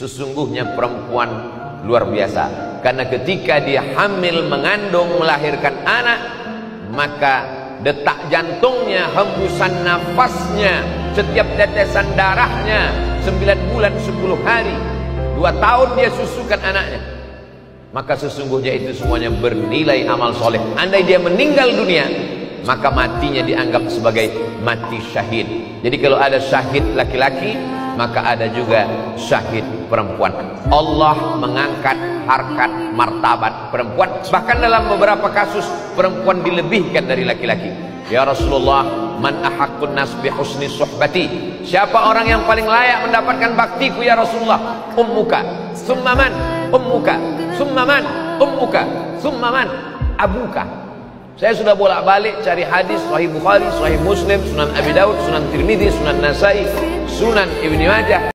Sesungguhnya perempuan luar biasa. Karena ketika dia hamil, mengandung, melahirkan anak, maka detak jantungnya, hembusan nafasnya, setiap tetesan darahnya, 9 bulan 10 hari, 2 tahun dia susukan anaknya. Maka sesungguhnya itu semuanya bernilai amal soleh. Andai dia meninggal dunia, maka matinya dianggap sebagai mati syahid. Jadi kalau ada syahid laki-laki, maka ada juga syahid perempuan. Allah mengangkat harkat martabat perempuan. Bahkan dalam beberapa kasus perempuan dilebihkan dari laki-laki. Ya Rasulullah, man ahaqqun nas bi husni suhbati. Siapa orang yang paling layak mendapatkan baktiku ya Rasulullah? Ummuka, summa man? Ummuka, summa man? Ummuka, summa man? Abuka. Saya sudah bolak-balik cari hadis Sahih Bukhari, Sahih Muslim, Sunan Abi Daud, Sunan Tirmidzi, Sunan Nasai, Sunan Ibnu Majah